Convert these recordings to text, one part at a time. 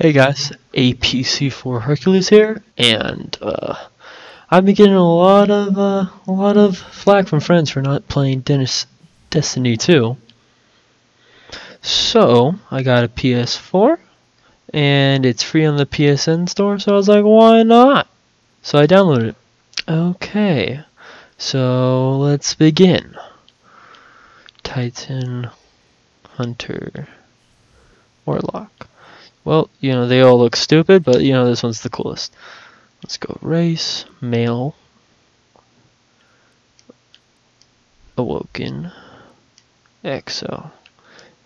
Hey guys, APC4 Hercules here, and uh, I've been getting a lot of uh, a lot of flack from friends for not playing Dennis Destiny 2. So I got a PS4, and it's free on the PSN store. So I was like, why not? So I downloaded it. Okay, so let's begin. Titan, Hunter, Warlock. Well, you know, they all look stupid, but you know, this one's the coolest. Let's go race, male, awoken, exo.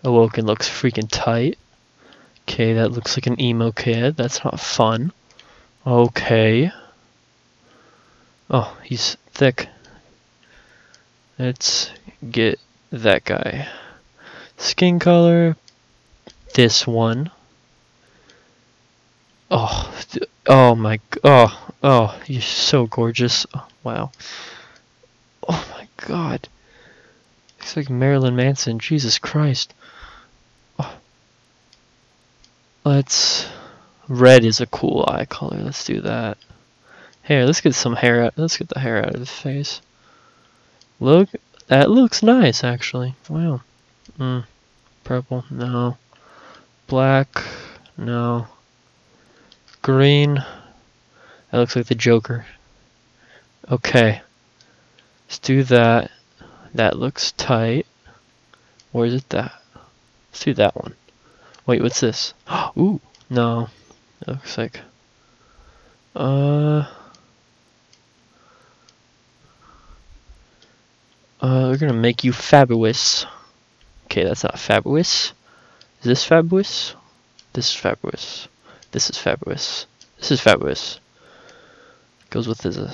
Awoken looks freaking tight. Okay, that looks like an emo kid. That's not fun. Okay. Oh, he's thick. Let's get that guy. Skin color, this one. Oh, oh my, oh, oh, you're so gorgeous. Oh, wow. Oh my god. Looks like Marilyn Manson. Jesus Christ. Oh. Let's, red is a cool eye color. Let's do that. Hair, let's get some hair out, let's get the hair out of his face. Look, that looks nice actually. Wow. Mm. Purple, no. Black, no. Green. That looks like the Joker. Okay. Let's do that. That looks tight. Where is it that? Let's do that one. Wait, what's this? Ooh, no. It looks like... Uh... Uh, we're gonna make you fabulous. Okay, that's not fabulous. Is this fabulous? This is fabulous. This is fabulous. This is fabulous. Goes with his uh,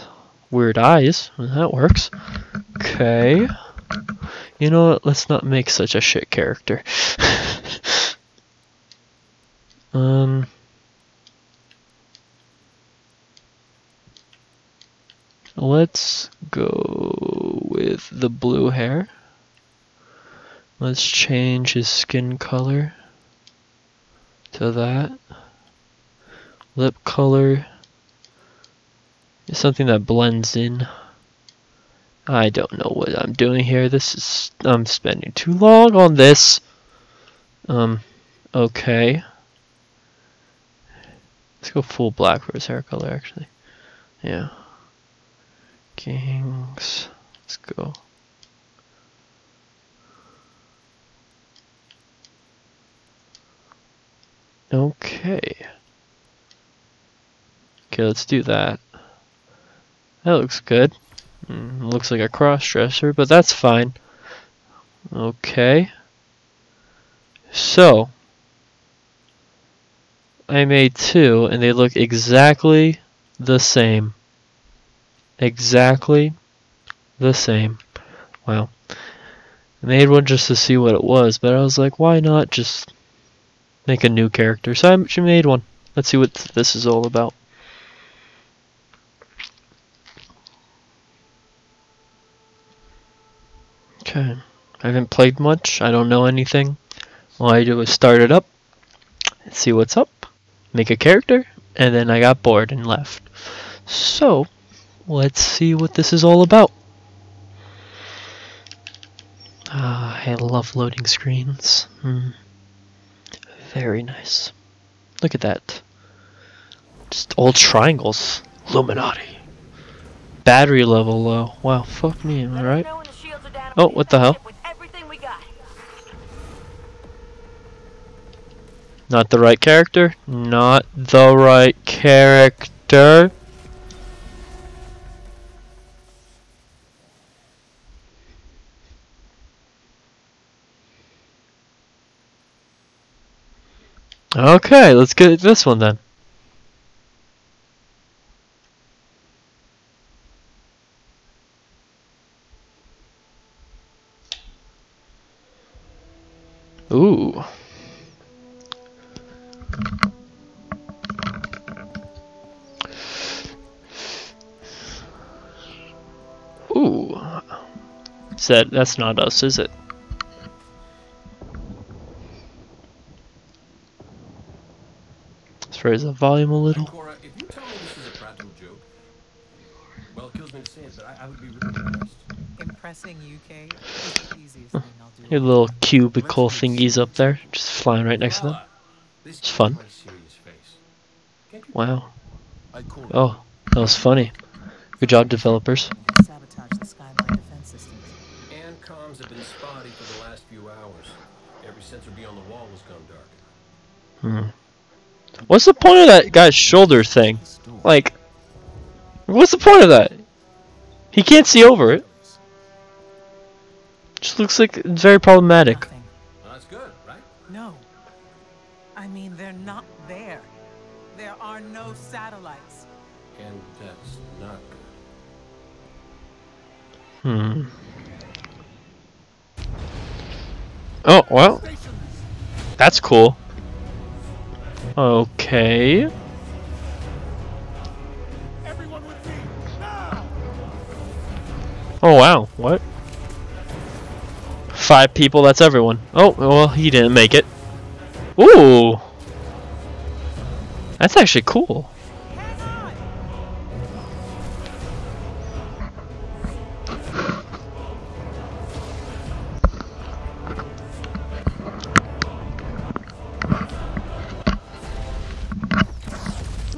weird eyes. That works. Okay. You know what? Let's not make such a shit character. um. Let's go with the blue hair. Let's change his skin color to that lip color is something that blends in. I don't know what I'm doing here. This is I'm spending too long on this. Um okay. Let's go full black for his hair color actually. Yeah. Kings. Let's go. Okay. Okay, let's do that. That looks good. Mm, looks like a cross-dresser, but that's fine. Okay. So, I made two, and they look exactly the same. Exactly the same. Wow. I made one just to see what it was, but I was like, why not just make a new character? So I made one. Let's see what this is all about. Okay. I haven't played much. I don't know anything. All I do is start it up, see what's up, make a character, and then I got bored and left. So, let's see what this is all about. Ah, I love loading screens. Hmm. Very nice. Look at that. Just all triangles. Illuminati. Battery level low. Wow, fuck me, am I right? Oh, what the hell? Not the right character? Not the right character. Okay, let's get this one then. Ooh. Ooh. Said that's not us, is it? Let's raise the volume a little. Ikora, if you tell me this is a practical joke, well, it kills me to say it, but I, I would be really impressed. Impressing UK is the easiest thing I'll do. Your little cubicle thingies up there, just flying right next to them. It's fun. my serious face. Can't you- Wow. Oh, that was funny. Good job, developers. Sabotage the Skyline defense systems. and comms have been spotty for the last few hours. Every sensor beyond the wall has gone dark. Hmm. What's the point of that guy's shoulder thing? Like, what's the point of that? He can't see over it. Just looks like it's very problematic. Well, that's good, right? No. I mean, they're not there. There are no satellites. And that's not good. Hmm. Oh, well. That's cool. Okay. Oh, wow. What? Five people, that's everyone. Oh, well, he didn't make it. Ooh. That's actually cool.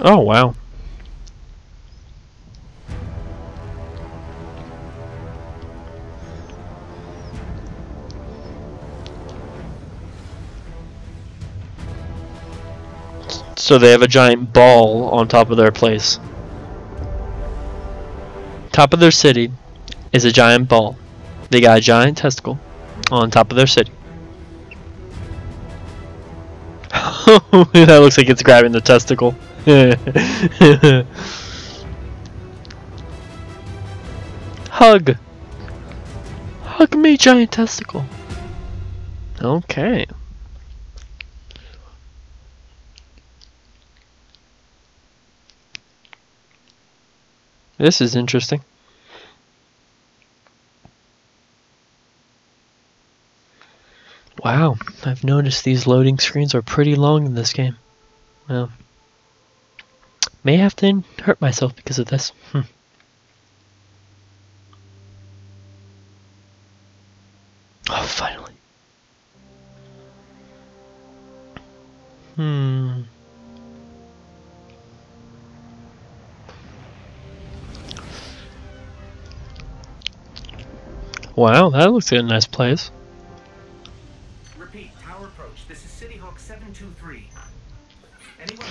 Oh, wow. So they have a giant ball on top of their place. Top of their city is a giant ball. They got a giant testicle on top of their city. that looks like it's grabbing the testicle. Hug. Hug me, giant testicle. Okay. This is interesting. Wow, I've noticed these loading screens are pretty long in this game. Well, may have to hurt myself because of this. Hmm. That looks like a nice place. Repeat, tower approach. This is City Hawk 723. Anyone?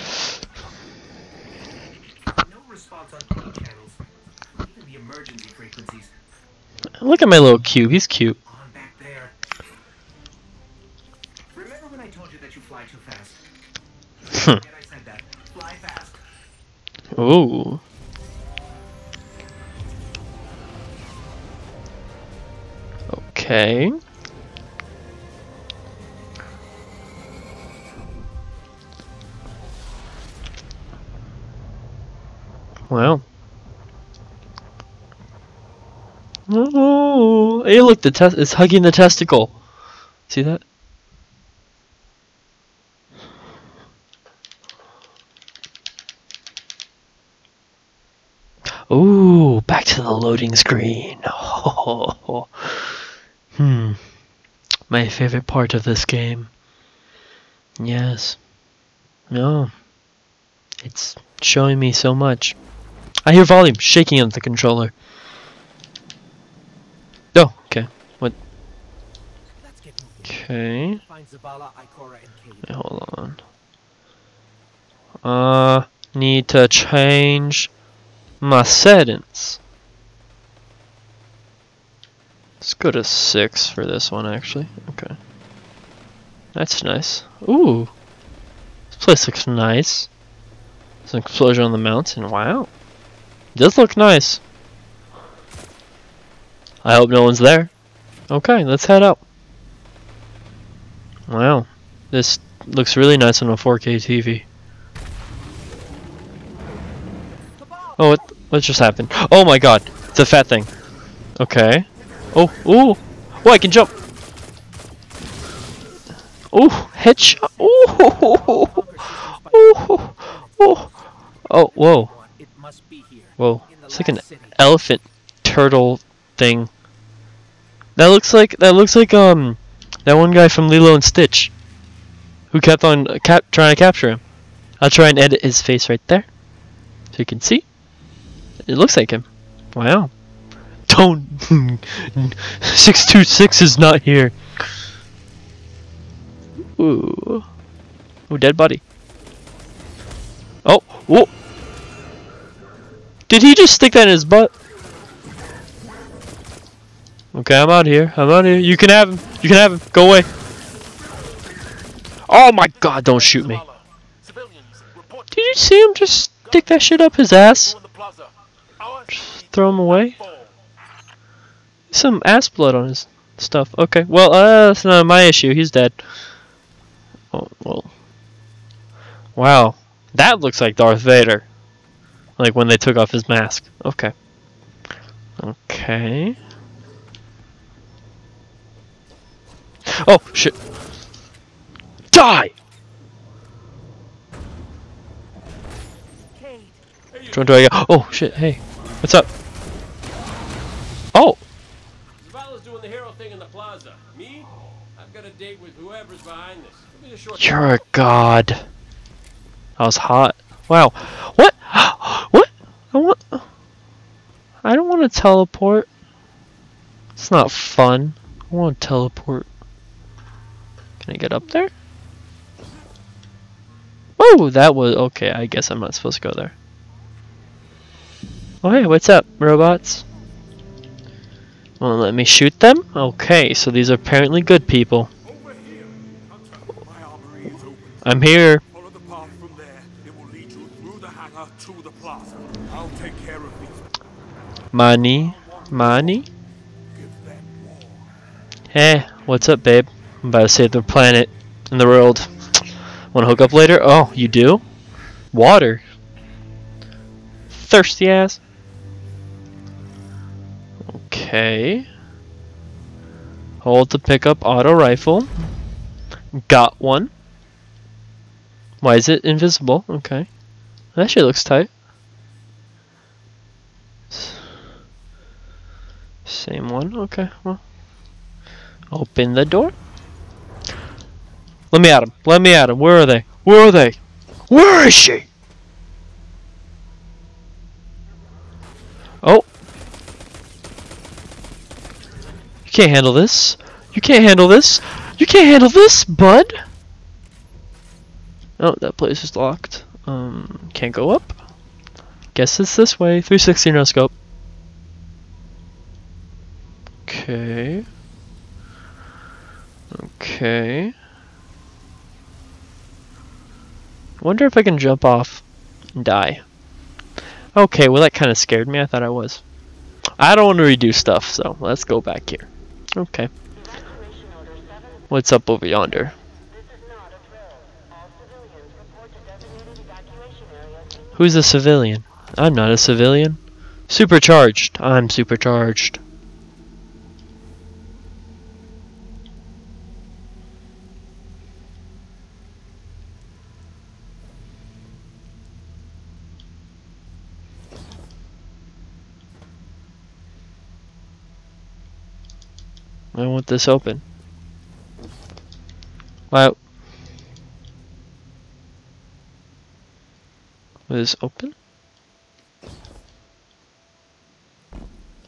No response on any channels. Even the emergency frequencies. Look at my little cube, he's cute. On back there. Remember when I told you that you fly too fast? Hmm. Forget Okay. Wow. Oh, hey, look, the test is hugging the testicle. See that? Ooh, back to the loading screen. My favorite part of this game. Yes. No. It's showing me so much. I hear volume shaking on the controller. Oh, okay. What? Okay. Hold on. Uh, need to change my settings. Let's go to 6 for this one, actually. Okay. That's nice. Ooh. This place looks nice. There's an explosion on the mountain. Wow. does look nice. I hope no one's there. Okay, let's head up. Wow. This looks really nice on a 4K TV. Oh, what, what just happened? Oh my god, it's a fat thing. Okay. Oh, ooh. Oh, I can jump. Oh, headshot. Oh, Oh, oh, oh, whoa, be here. whoa. It's like an elephant turtle thing. That looks like that looks like um that one guy from Lilo and Stitch, who kept on uh, cap trying to capture him. I'll try and edit his face right there, so you can see. It looks like him. Wow. Don't. Six two six is not here. Ooh. Ooh, dead body. Oh, whoa. Did he just stick that in his butt? Okay, I'm out here. I'm out here. You can have him. You can have him. Go away. Oh my god, don't shoot me. Did you see him just stick that shit up his ass? Our Throw him away? Some ass blood on his stuff. Okay, well, uh, that's not my issue. He's dead. Oh, well. Wow. That looks like Darth Vader. Like when they took off his mask. Okay. Okay. Oh, shit. Die! Which one do I get? Oh, shit, hey. What's up? Oh! Zavala's doing the hero thing in the plaza. Me? I've got a date with whoever's behind this. Give me a short You're a god. That was hot. Wow. What? what? I want. I don't want to teleport. It's not fun. I want to teleport. Can I get up there? Oh, that was okay. I guess I'm not supposed to go there. Oh, hey, what's up, robots? To let me shoot them? Okay, so these are apparently good people. I'm here. Money. Money. Eh, More. Hey, what's up, babe? I'm about to save the planet and the world. Want to hook up later? Oh, you do? Water. Thirsty ass. Okay. Hold to pick up auto rifle. Got one. Why is it invisible? Okay. That shit looks tight. Same one? Okay, well. Open the door. Let me at him. Let me at him. Where are they? Where are they? Where is she? Oh. You can't handle this. You can't handle this. You can't handle this, bud. Oh, that place is locked. Um, can't go up. Guess it's this way. 360 no scope. Okay. Okay. Wonder if I can jump off and die. Okay, well that kind of scared me. I thought I was. I don't want to redo stuff, so let's go back here. Okay. Evacuation order 7. What's up over yonder? Who's a civilian? I'm not a civilian. Supercharged. I'm supercharged. I want this open. Wow. Was open?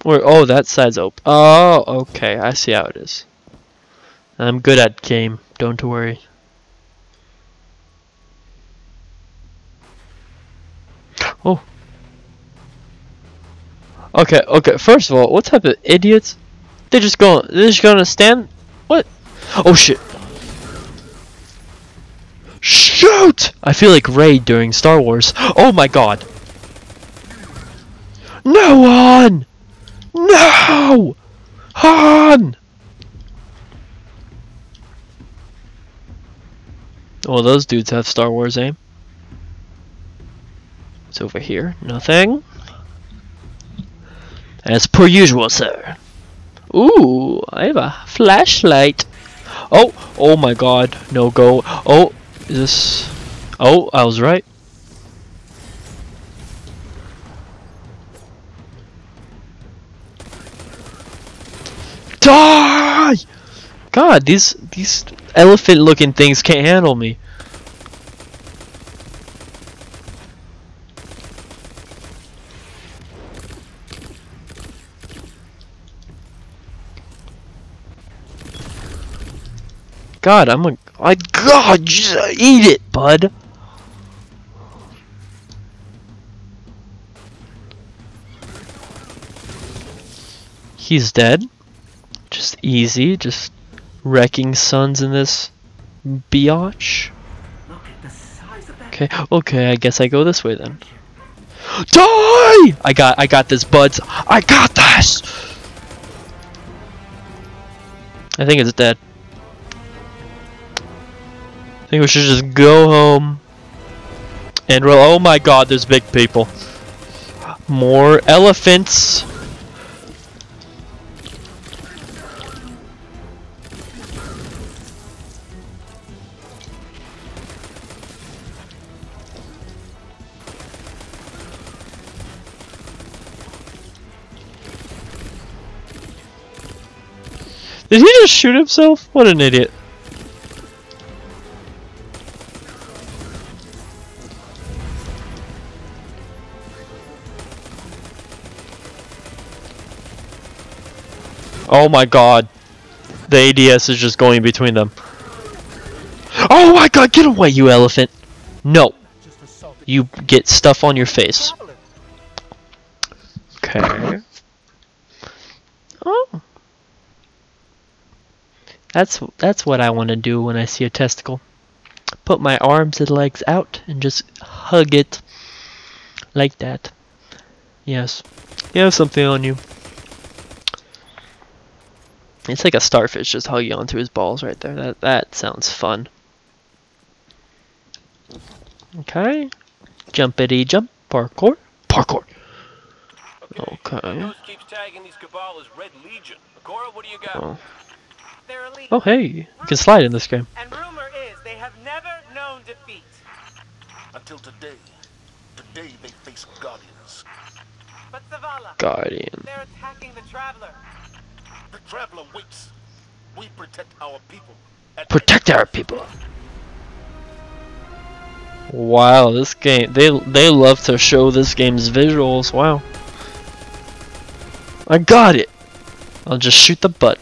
Or oh, that side's open. Oh, okay. I see how it is. I'm good at game. Don't worry. Oh. Okay, okay. First of all, what type of idiots? They're just going. They're just gonna stand. What? Oh shit. Shoot! I feel like Rey during Star Wars. Oh my god. No Han! No! Han! Oh, those dudes have Star Wars aim. It's over here. Nothing. As per usual, sir. Ooh, I have a flashlight. Oh, oh my god. No go. Oh, is this... Oh, I was right. Die! God, these these elephant looking things can't handle me. God, I'm a I God, just uh, eat it, bud. He's dead. Just easy, just wrecking sons in this biatch. Look at the size of that. Okay, okay, I guess I go this way then. Die! I got I got this, buds. I got this! I think it's dead. Think we should just go home. And roll. Oh my god, there's big people. More elephants. Did he just shoot himself? What an idiot. Oh my god. The ADS is just going between them. Oh my god, get away, you elephant! No. You get stuff on your face. Okay. Oh. That's that's what I want to do when I see a testicle. Put my arms and legs out and just hug it like that. Yes. You have something on you. It's like a starfish just hugging onto his balls right there. That that sounds fun. Okay. Jumpity jump. Parkour. Parkour. Okay. News keeps tagging these cabal Red Legion. Ikora, what do you got? Oh. Oh hey, you can slide in this game. And rumor is they have never known defeat. Until today. Today they face Guardians. But Zavala, Guardian. they're attacking the Traveler. The Traveler waits. We protect our people. At Protect our people. Wow, this game they they love to show this game's visuals. Wow. I got it. I'll just shoot the butt.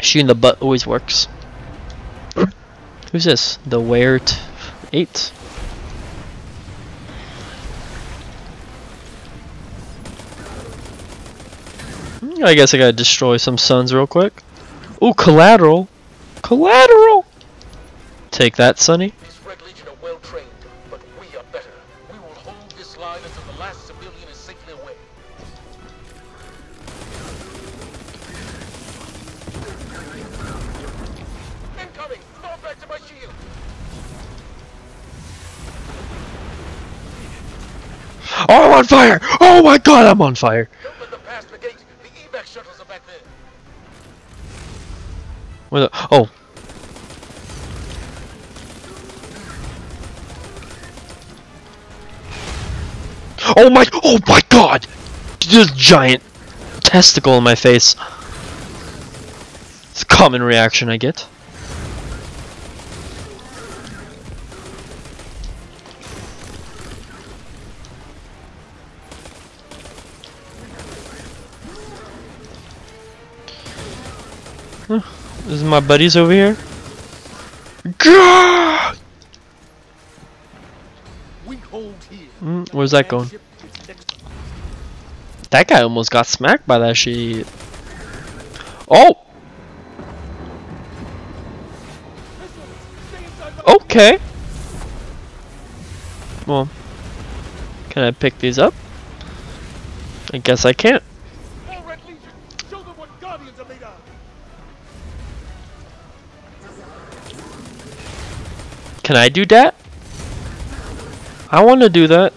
Shooting the butt always works. Who's this? The Wert 8. I guess I gotta destroy some suns real quick. Ooh, collateral. Collateral! Take that, Sonny. These Red Legion are well trained, but we are better. We will hold this line until the last civilian is safely away. Incoming! Fall back to my shield! Oh, I'm on fire! Oh my god, I'm on fire! Where the- oh. Oh my- oh my god! This giant testicle in my face. It's a common reaction I get. This is my buddies over here. God! We hold here. Mm, where's that going? Ship is next to That guy almost got smacked by that shit. Oh! Okay. Well, can I pick these up? I guess I can't. Can I do that? I want to do that.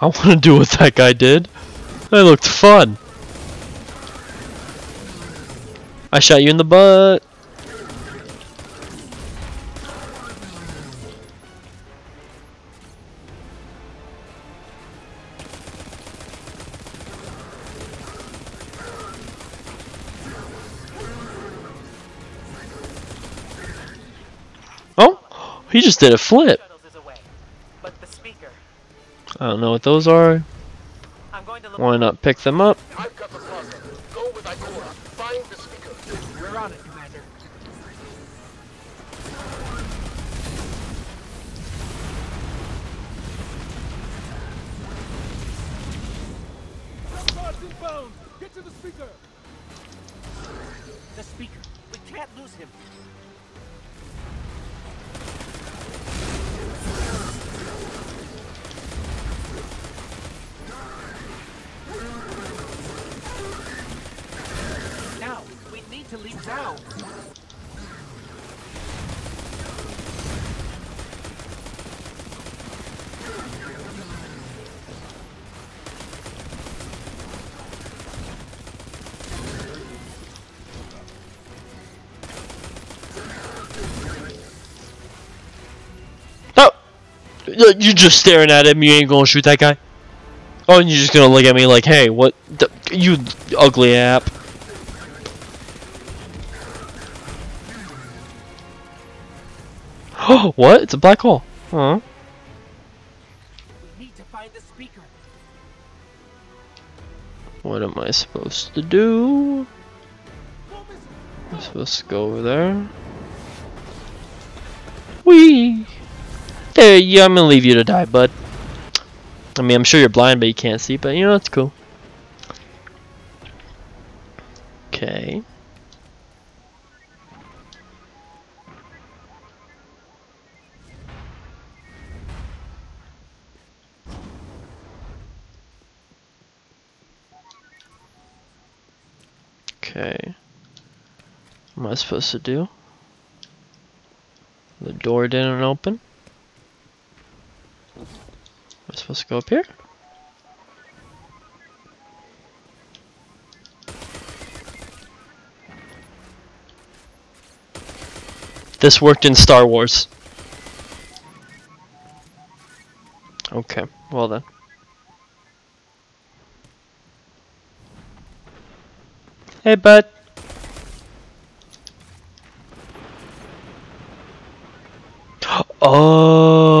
I want to do what that guy did. That looked fun. I shot you in the butt. He just did a flip. I don't know what those are. Why not pick them up? I've got the plaza. Go with Ikora. Find the speaker. We're on it, Commander. Get to the speaker! The speaker. We can't lose him. Y- You just staring at him, you ain't gonna shoot that guy? Oh, and you're just gonna look at me like, hey, what? The, you ugly app. Oh, what? It's a black hole. Huh? We need to find the speaker. What am I supposed to do? I'm supposed to go over there. Yeah, I'm gonna leave you to die, bud. I mean, I'm sure you're blind, but you can't see, but you know, it's cool. Okay. Okay. What am I supposed to do? The door didn't open. Am I to go up here? This worked in Star Wars. Okay, well then. Hey, bud. Oh.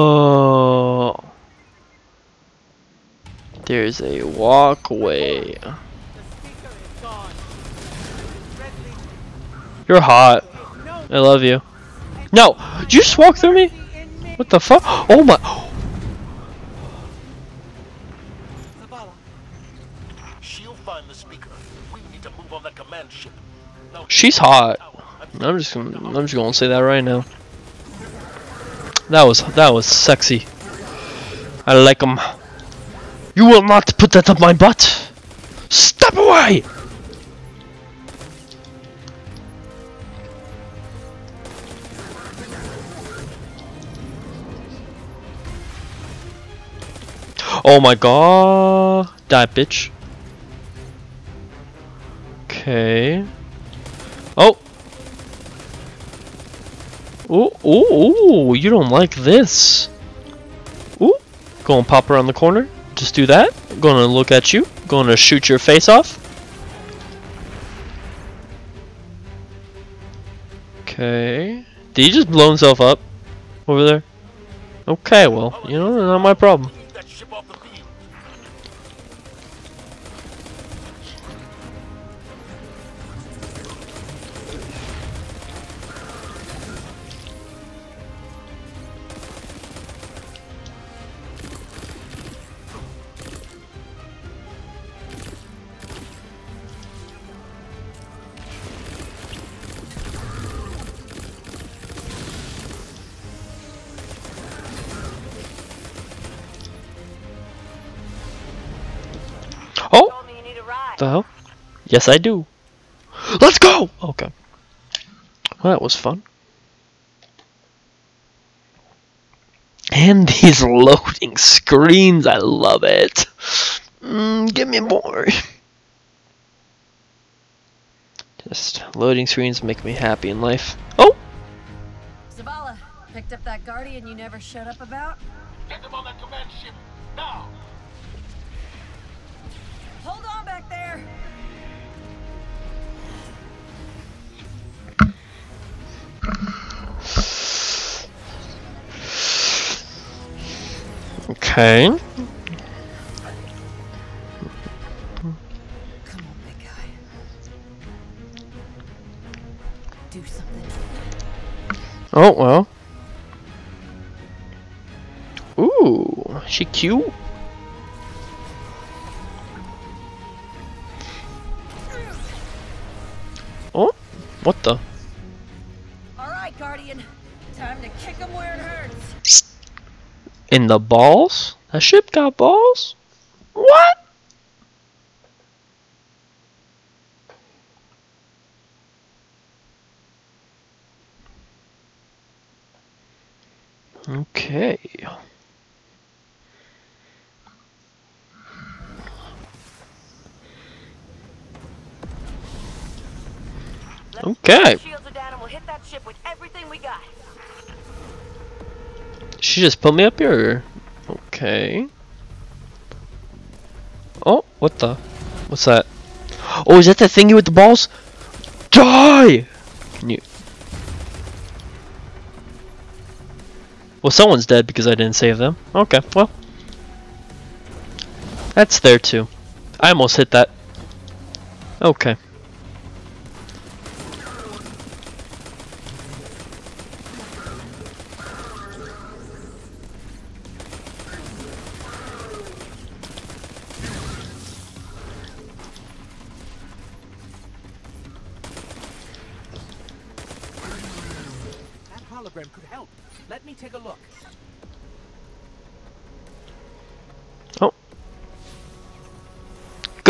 There's a walkway. The speaker is gone. Red Legion. You're hot. I love you. No! Did you just walk through me? What the fuck? Oh my. She'll find the speaker. We need to move on that command ship. She's hot. I'm just gonna, I'm just gonna say that right now. That was that was sexy. I like like 'em. You will not put that up my butt. Step away. Oh my god. that bitch. Okay. Oh. Ooh, ooh, ooh, you don't like this. Ooh, go and pop around the corner. Just do that. Gonna look at you. Gonna shoot your face off. Okay. Did he just blow himself up? Over there? Okay, well, you know, not my problem. The hell? Yes, I do. Let's go! Okay. Well, that was fun. And these loading screens, I love it. Mm, give me more. Just loading screens make me happy in life. Oh, Zavala, picked up that guardian you never showed up about? Get them on that command ship, now! Hold on back there! okay. Come on, big guy. Do something. Oh well. Ooh, she cute. What the? Alright, Guardian. Time to kick him where it hurts. In the balls? That ship got balls? What? Okay. Let's Okay. Shields are down and we'll hit that ship with everything we got. She just put me up here. Okay. Oh, what the? What's that? Oh, is that the thingy with the balls? Die! Can you? Well, someone's dead because I didn't save them. Okay, well. That's there too. I almost hit that. Okay.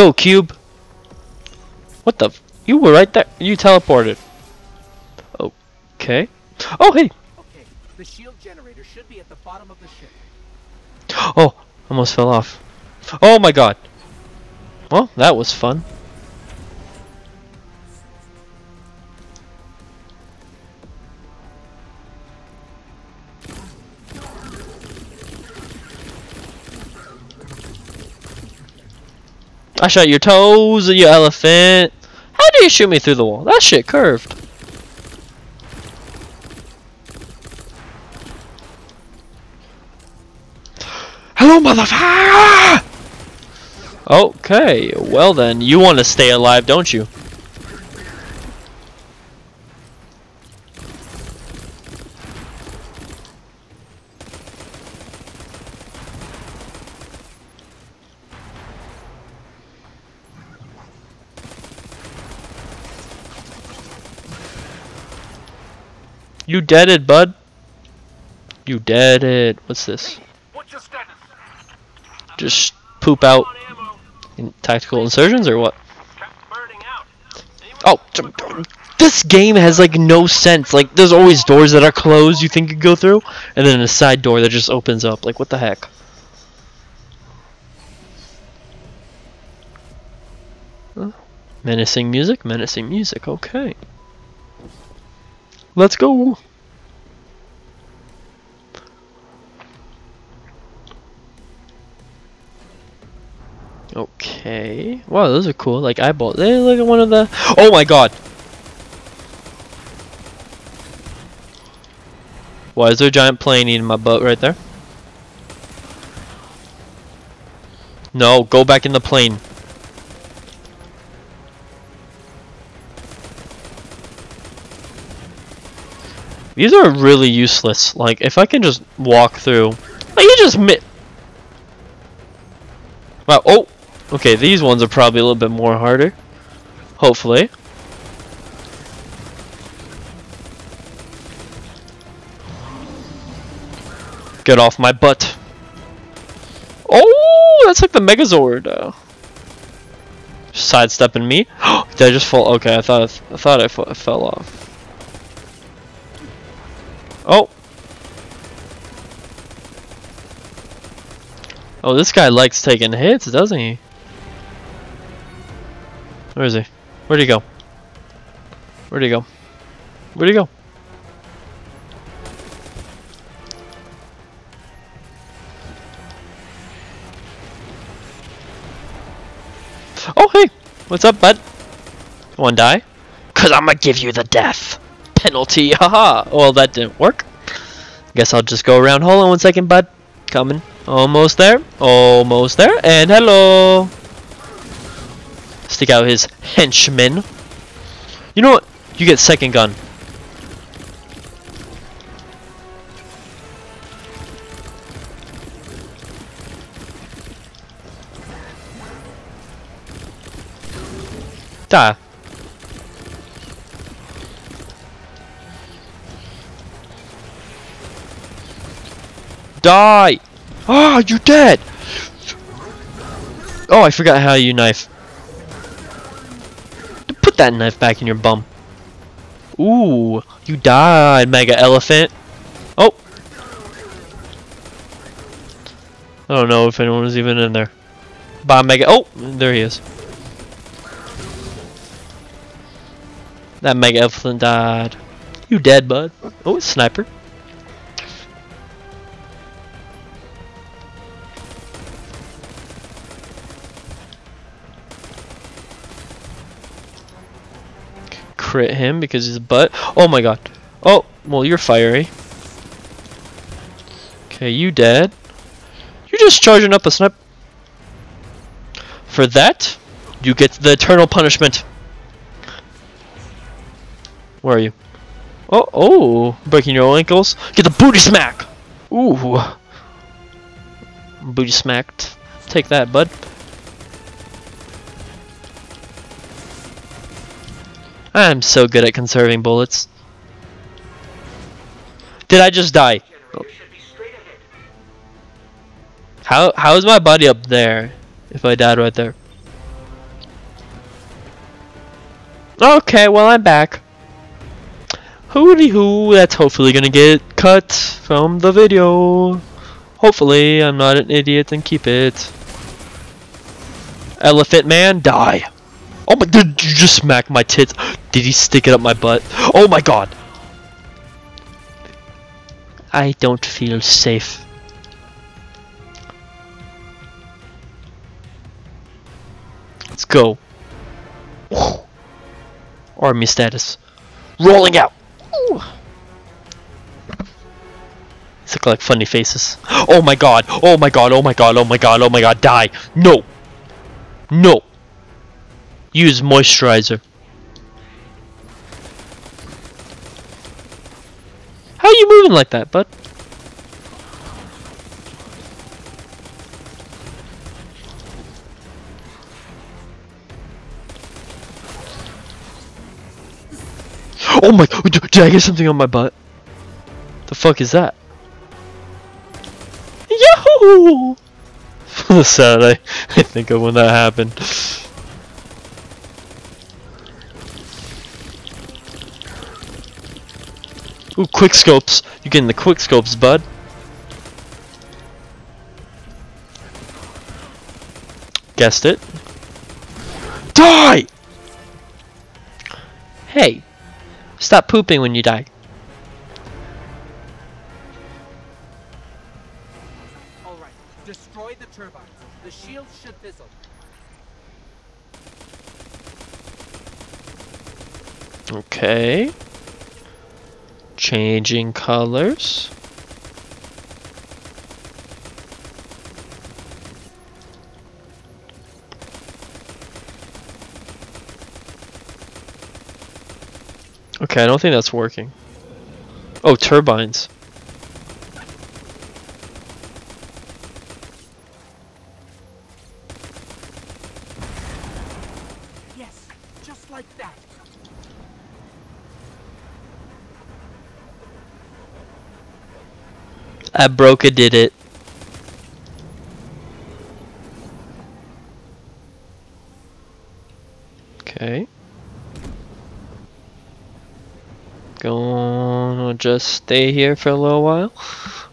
Go, Cube! What the? F you were right there. You teleported. Okay. Oh, hey! Okay, the shield generator should be at the bottom of the ship. Oh, almost fell off. Oh my god. Well, that was fun. I shot your toes, you elephant. How do you shoot me through the wall? That shit curved. Hello, motherfucker! Okay, well then, you want to stay alive, don't you? You dead it, bud. You dead it. What's this? What's your status? Just poop out in tactical insurgents or what? Kept burning out. Oh, this game has like no sense. Like, there's always doors that are closed you think you go through, and then a side door that just opens up. Like, what the heck? Menacing music, menacing music. Okay. Let's go. Okay. Wow, those are cool. Like eyeballs. They look at one of the. Oh my god. Why is there a giant plane eating my butt right there? No, go back in the plane. These are really useless. Like, if I can just walk through. Like, you just mi- Wow, oh! Okay, these ones are probably a little bit more harder. Hopefully. Get off my butt. Oh, that's like the Megazord. Uh, sidestepping me. Did I just fall? Okay, I thought I, th I thought I fell off. Oh. This guy likes taking hits, doesn't he? Where is he? Where'd he go? Where'd he go? Where'd he go? Oh, hey! What's up, bud? One die? Cause I'm gonna give you the death penalty, haha! Well, that didn't work. Guess I'll just go around. Hold on one second, bud. Coming. Almost there. Almost there. And hello! Stick out his henchmen. You know what? You get second gun. Die. Die! Ah, you're dead! Oh, I forgot how you knife. Put that knife back in your bum. Ooh, you died, Mega Elephant. Oh! I don't know if anyone was even in there. Bye, Mega. Oh, there he is. That Mega Elephant died. You dead, bud. Oh, it's Sniper. Crit him because he's a butt. Oh my god. Oh, well you're fiery. Okay, you dead. You're just charging up a snap. For that, you get the eternal punishment. Where are you? Oh, oh, breaking your ankles. Get the booty smack. Ooh. Booty smacked. Take that, bud. I'm so good at conserving bullets. Did I just die? How how is my body up there if I died right there? Okay, well I'm back. Hooty hoo, that's hopefully gonna get cut from the video. Hopefully, I'm not an idiot and keep it. Elephant man, die. Oh my, did you just smack my tits? Did he stick it up my butt? Oh my god. I don't feel safe. Let's go. Army status. Rolling out. These look like funny faces. Oh my god. Oh my god. Oh my god. Oh my god. Oh my god. Die. No. No. Use moisturizer. How are you moving like that, bud? Oh my, did I get something on my butt? The fuck is that? Yahoo! the I, I think of when that happened. Ooh, quick scopes. You getting the quick scopes, bud. Guessed it. Die! Hey, stop pooping when you die. Alright, destroy the turbines. The shields should fizzle. Okay. Changing colors. Okay, I don't think that's working. Oh, turbines. Abroka did it. Okay. Gonna just stay here for a little while.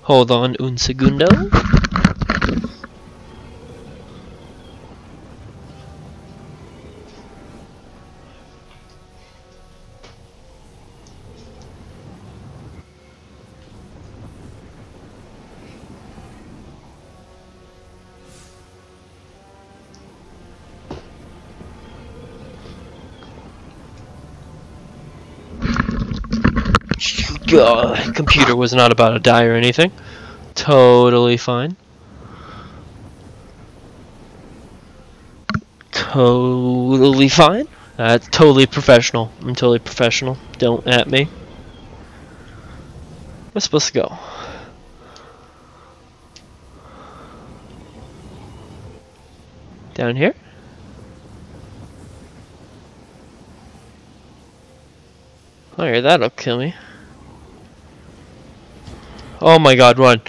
Hold on un segundo. God, computer was not about to die or anything. Totally fine. Totally fine. That's totally professional. I'm totally professional. Don't at me. What's supposed to go? Down here? Oh, yeah, that'll kill me. Oh my god, run.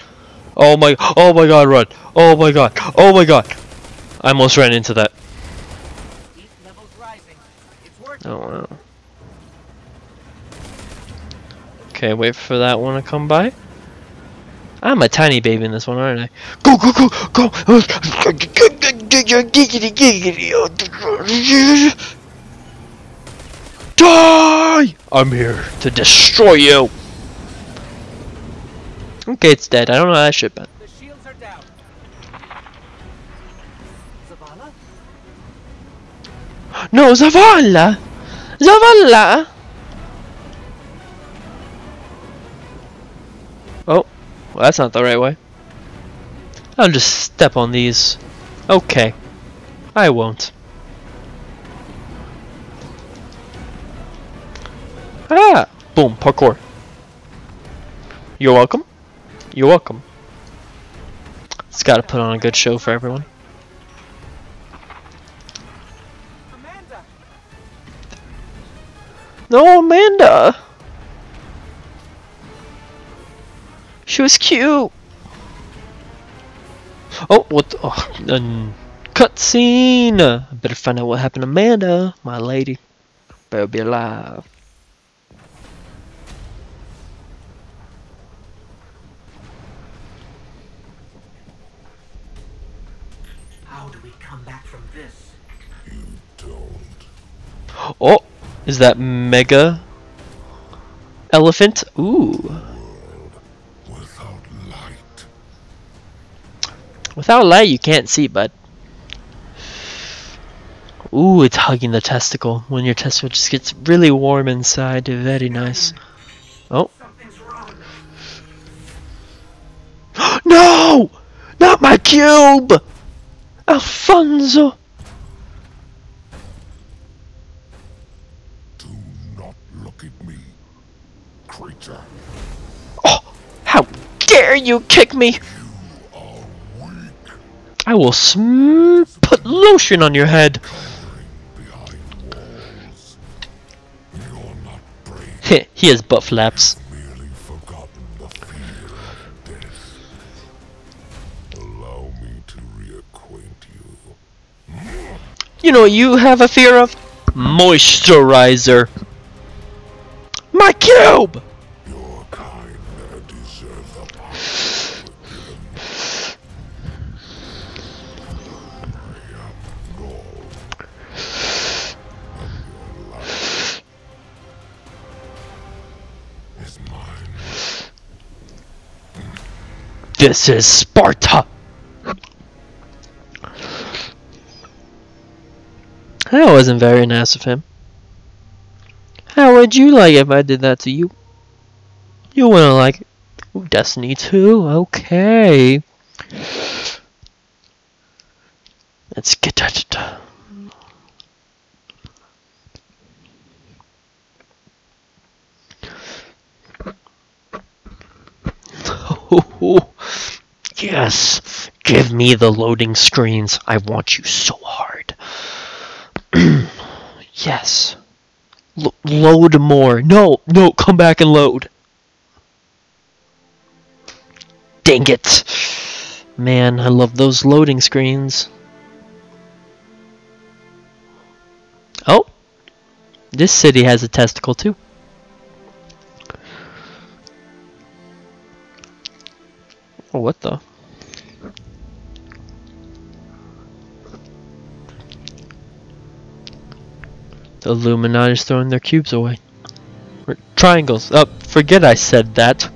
Oh my, oh my god, run. Oh my god, oh my god. I almost ran into that. Oh wow. Okay, wait for that one to come by. I'm a tiny baby in this one, aren't I? Go, go, go, go! Die! I'm here to destroy you. Okay, it's dead. I don't know how that shit been. The shields are down. Zavala? No, Zavala! Zavala! Oh, well, that's not the right way. I'll just step on these. Okay. I won't. Ah! Boom, parkour. You're welcome. You're welcome. It's gotta put on a good show for everyone. Amanda! No, Amanda! She was cute! Oh, what the, oh, um, cutscene! I better find out what happened to Amanda, my lady. Better be alive. How do we come back from this? Oh, is that Mega Elephant? Ooh. Without light. Without light, you can't see, bud. Ooh, it's hugging the testicle. When your testicle just gets really warm inside. Very nice. Oh. No! Not my cube! Alfonso! Do not look at me, creature. Oh! How dare you kick me! I will sm put lotion on your head. He has butt flaps. You. You know you have a fear of? Moisturizer. My cube! This is Sparta! That wasn't very nice of him. How would you like if I did that to you? You wouldn't like it. Ooh, Destiny 2, okay. Let's get at it. yes, give me the loading screens. I want you so hard. yes. Lo- load more. No, no, come back and load. Dang it. Man, I love those loading screens. Oh. This city has a testicle too. Oh, what the? The Illuminati's throwing their cubes away. Or triangles. Oh, forget I said that.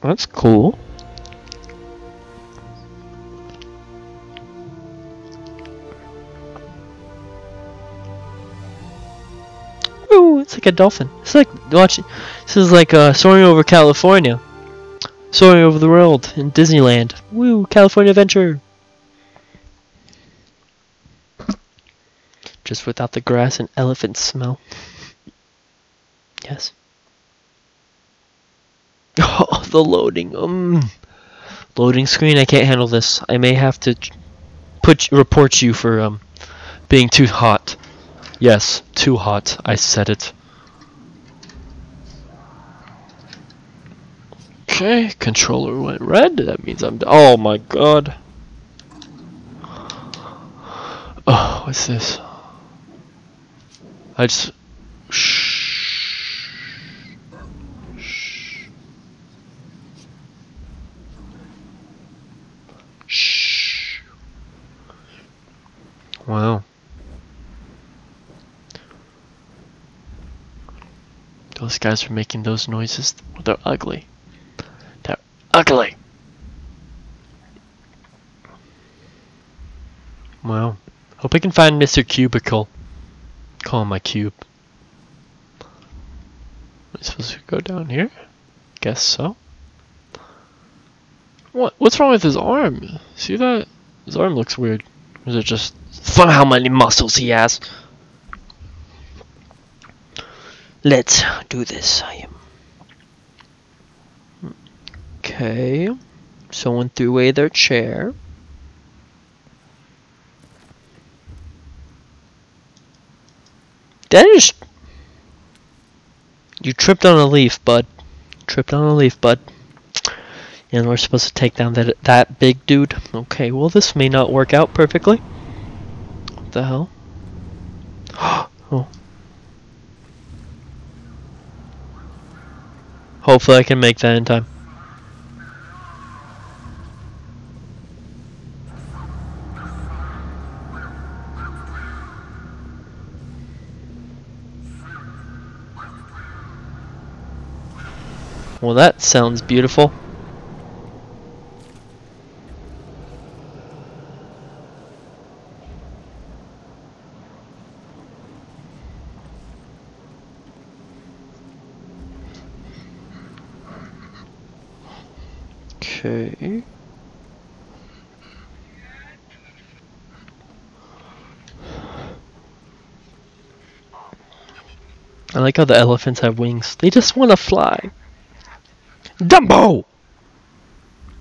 That's cool. It's like a dolphin. It's like watching. This is like uh, soaring over California, soaring over the world in Disneyland. Woo! California Adventure. Just without the grass and elephant smell. Yes. Oh, the loading. Um, loading screen. I can't handle this. I may have to put report you for um being too hot. Yes, too hot. I said it. Okay, controller went red. That means I'm. Oh my god. Oh, what's this? I just. Shh. Shh. Wow. Those guys are making those noises. They're ugly. They're ugly. Wow. Hope I can find Mr. Cubicle. Call my cube. Am I supposed to go down here? Guess so. What? What's wrong with his arm? See that? His arm looks weird. Or is it just from how many muscles he has? Let's do this. I am. Hmm. Okay. Someone threw away their chair. That is. You tripped on a leaf, bud. Tripped on a leaf, bud. And we're supposed to take down that that big dude. Okay, well this may not work out perfectly. What the hell? oh. Hopefully I can make that in time. Well, that sounds beautiful. Okay. I like how the elephants have wings. They just want to fly. Dumbo!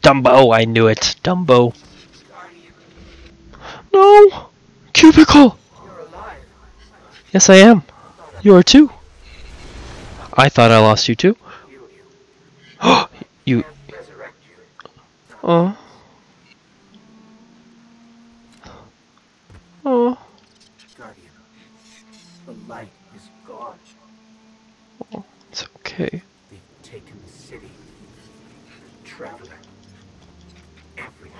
Dumbo, I knew it. Dumbo. No! Cubicle! Yes, I am. You are too. I thought I lost you too. you. Oh. Oh. Guardian, the light is gone. It's okay. They've taken the city, the traveler, everything.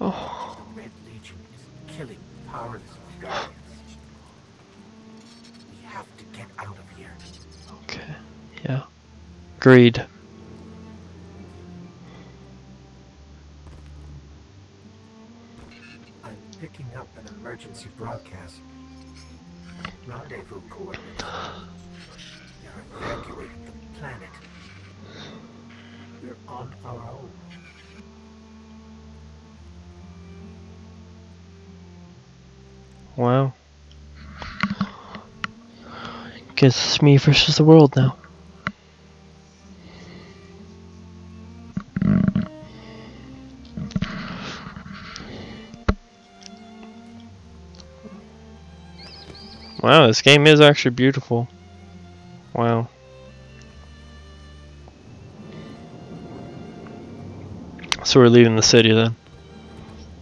Oh. The Red Legion is killing powerless guardians. We have to get out of here. Okay. Yeah. Agreed. I'm picking up an emergency broadcast. Rendezvous coordinates. They're evacuating the planet. We're on our own. Wow. Guess it's me versus the world now. Wow, this game is actually beautiful. Wow. So we're leaving the city then.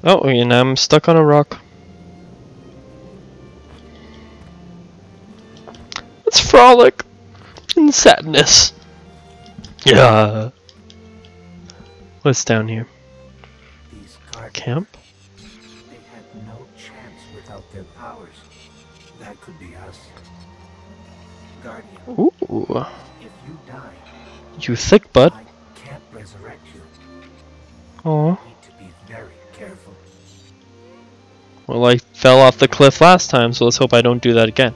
Oh, and I'm stuck on a rock. Frolic in sadness. Yeah. Uh, what's down here? These guardians, Camp? they had no chance without their powers. That could be us. Guardian, Ooh. if you die, You thick, bud. I can't resurrect you. Aw. Need to be very careful. Well, I fell off the cliff last time, so let's hope I don't do that again.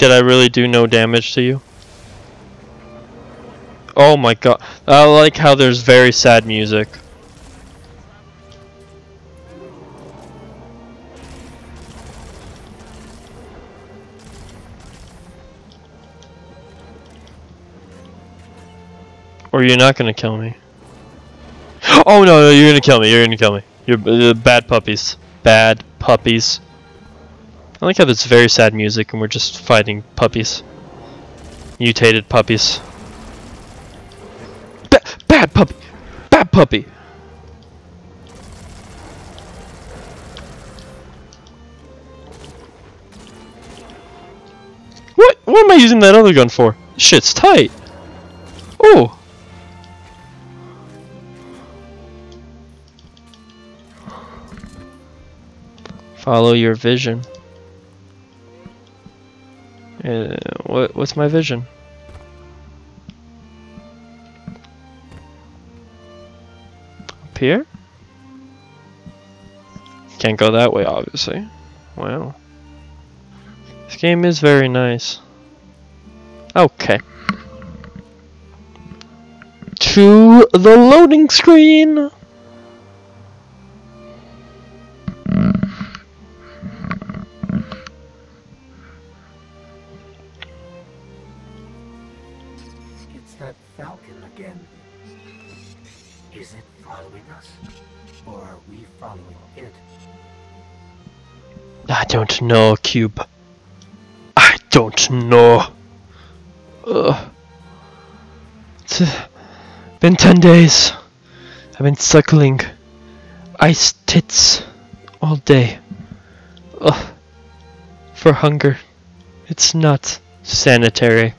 Did I really do no damage to you? Oh my god. I like how there's very sad music. Or you're not gonna kill me. Oh no, no, you're gonna kill me. You're gonna kill me. You're uh, bad puppies. Bad puppies. I like how it's very sad music and we're just fighting puppies. Mutated puppies. Ba bad puppy! Bad puppy! What? What am I using that other gun for? Shit's tight! Oh! Follow your vision. Uh, what what's my vision? Up here? Can't go that way, obviously. Wow. This game is very nice. Okay. To the loading screen! I don't know, Cube. I don't know. Ugh. It's uh, been ten days. I've been suckling ice tits all day. Ugh. For hunger. It's not sanitary.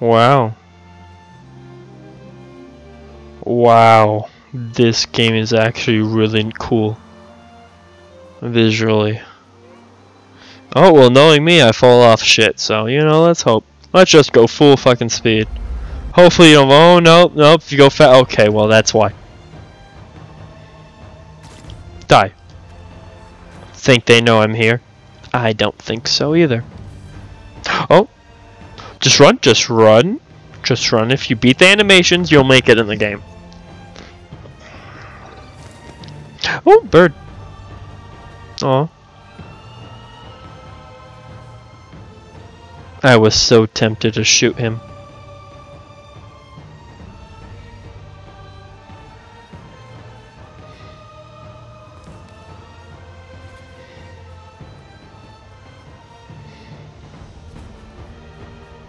Wow. Wow. This game is actually really cool. Visually. Oh, well, knowing me, I fall off shit, so, you know, let's hope. Let's just go full fucking speed. Hopefully you don't- oh, nope, nope, if you go fast- okay, well, that's why. Die. Think they know I'm here? I don't think so either. Oh! Just run, just run. Just run. If you beat the animations, you'll make it in the game. Oh, bird. Oh. I was so tempted to shoot him.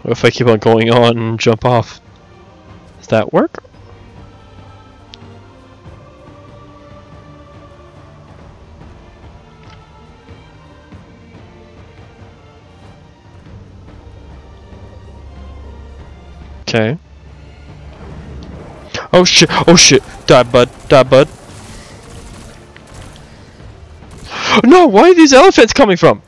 What if I keep on going on and jump off? Does that work? Okay. Oh shit, oh shit, die bud, die bud. No, where are these elephants coming from?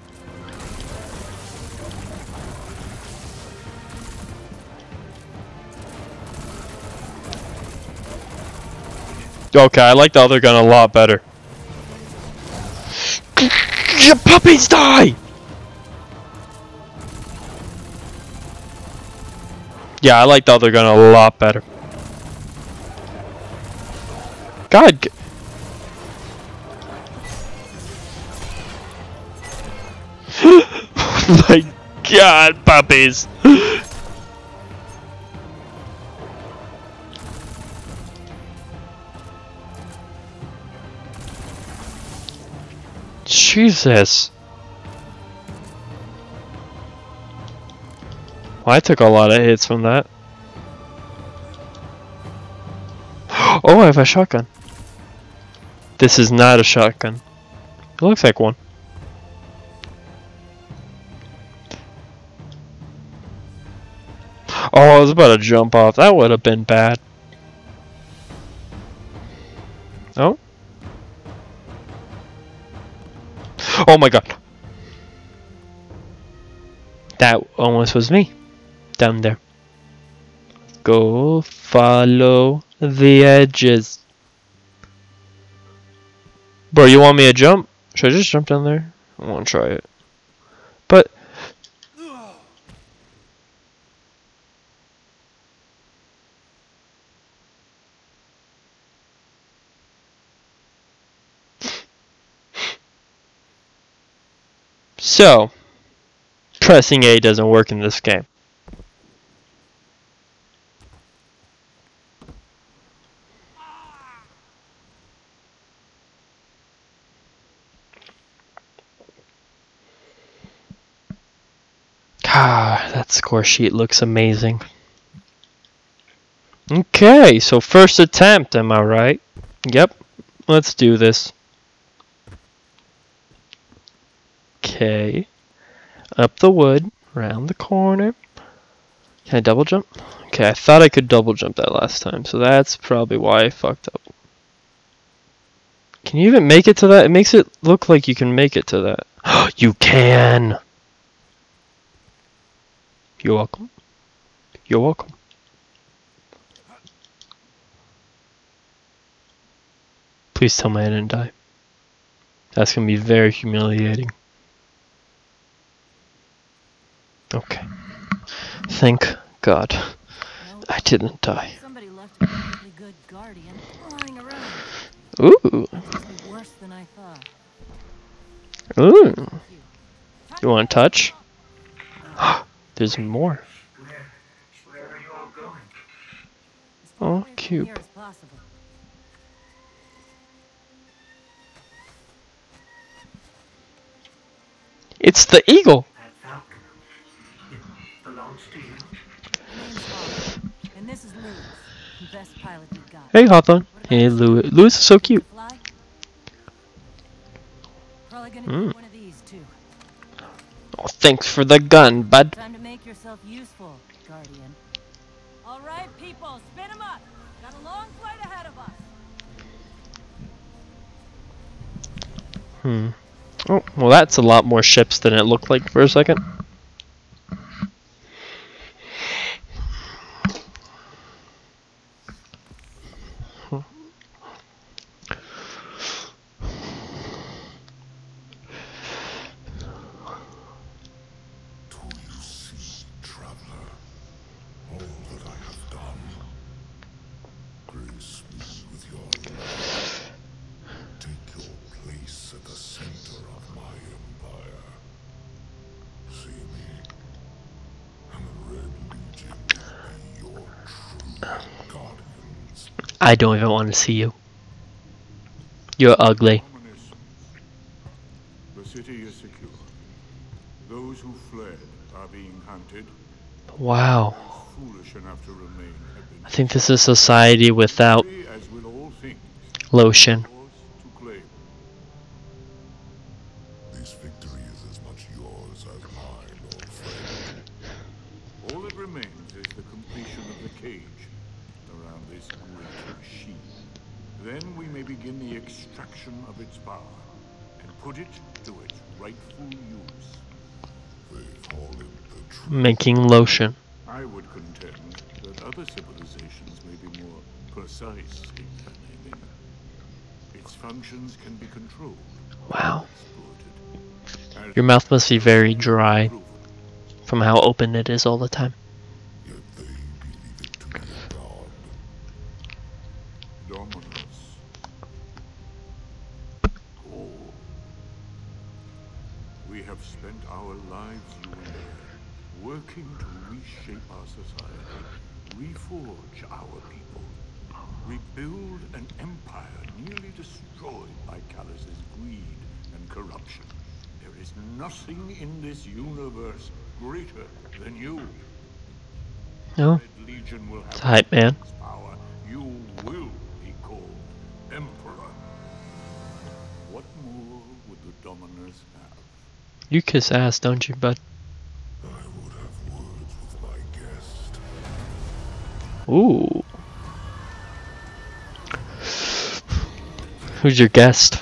Okay, I like the other gun a lot better. Your puppies die! Yeah, I like the other gun a lot better. God. g- my god, puppies! Jesus. I took a lot of hits from that. Oh, I have a shotgun. This is not a shotgun. It looks like one. Oh, I was about to jump off. That would have been bad. Oh? Oh my god. That almost was me. Down there. Go follow the edges. Bro, you want me to jump? Should I just jump down there? I want to try it. But So, pressing A doesn't work in this game. Ah, score sheet looks amazing. Okay, so first attempt, am I right? Yep, let's do this. Okay. Up the wood, round the corner. Can I double jump? Okay, I thought I could double jump that last time, so that's probably why I fucked up. Can you even make it to that? It makes it look like you can make it to that. you can! You're welcome. You're welcome. Please tell me I didn't die. That's gonna be very humiliating. Okay. Thank God I didn't die. Somebody left a perfectly good guardian lying around. Ooh. Worse than I thought. Ooh. You want to touch? Uh, There's more. Oh, cube. It's the eagle. Hey, Hawthorne. Hey, Louis. Louis is so cute. Mm. Oh, thanks for the gun, bud. Yourself useful, Guardian. All right, people, spin 'em up. Got a long flight ahead of us. Hmm. Oh, well, that's a lot more ships than it looked like for a second. Do you see, traveler, all that I have done? Grace me with your love. Take your place at the center of my empire. See me, and the Red Legion will be your true guardians. I don't even want to see you. You're ugly. The city is secure. Those who fled are being hunted. Wow. Foolish enough to remain I think this is society without free, as with all things, lotion. Making lotion. I would contend that other civilizations may be more precise in their naming. Its functions can be controlled, Wow. Your mouth must be very dry from how open it is all the time. Nothing in this universe greater than you. No? Legion will have It's hype, man. power. You will be called Emperor. What more would the Dominus have? You kiss ass, don't you, bud? I would have words with my guest. Ooh. Who's your guest?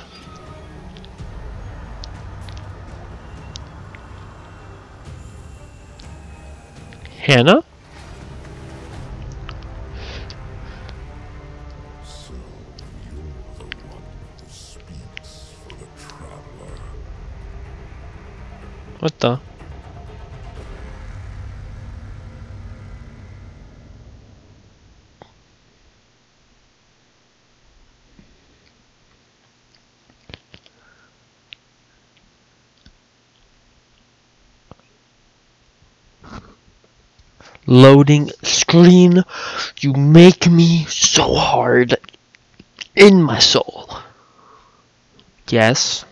Hannah? Loading screen, you make me so hard in my soul. Yes,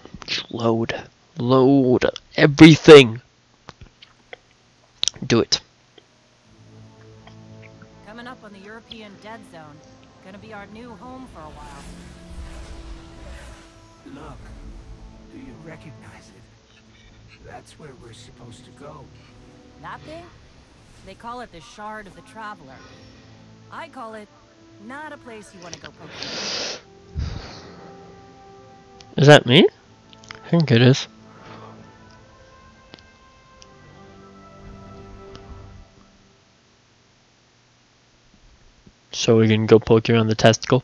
load, load everything. Do it. Coming up on the European Dead Zone. Gonna be our new home for a while. Look, do you recognize it? That's where we're supposed to go. That thing? They call it the Shard of the Traveler. I call it not a place you want to go poking. Is that me? I think it is. So we can go poke around the testicle.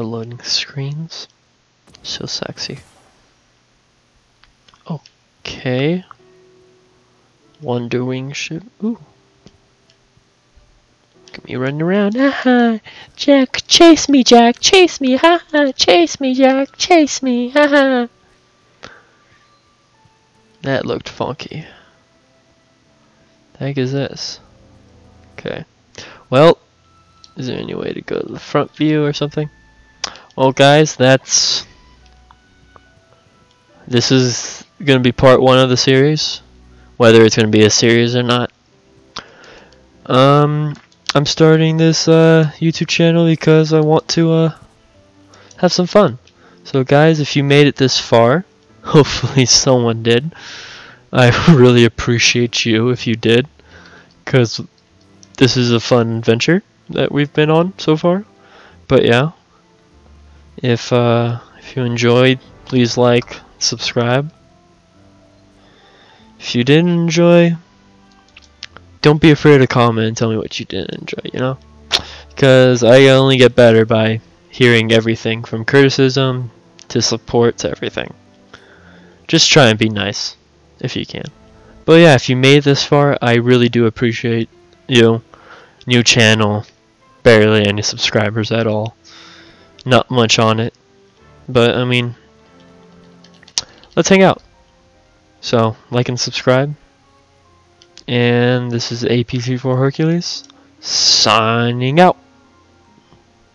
The loading screens. So sexy. Okay. Wonder Wing ship. Ooh. At me running around. Haha. Jack, chase me, Jack. Chase me. Haha. Chase me, Jack. Chase me. Haha. That looked funky. The heck is this? Okay. Well, is there any way to go to the front view or something? Well, guys, that's. This is going to be part one of the series, whether it's going to be a series or not. Um, I'm starting this uh, YouTube channel because I want to uh, have some fun. So, guys, if you made it this far, hopefully someone did. I really appreciate you if you did, because this is a fun adventure that we've been on so far. But yeah, if uh, if you enjoyed, please like, subscribe. If you didn't enjoy, don't be afraid to comment and tell me what you didn't enjoy. You know, because I only get better by hearing everything from criticism to support to everything. Just try and be nice if you can. But yeah, if you made this far, I really do appreciate you. New channel, barely any subscribers at all. Not much on it. But I mean, let's hang out. So, like and subscribe. And this is APC4 Hercules, signing out.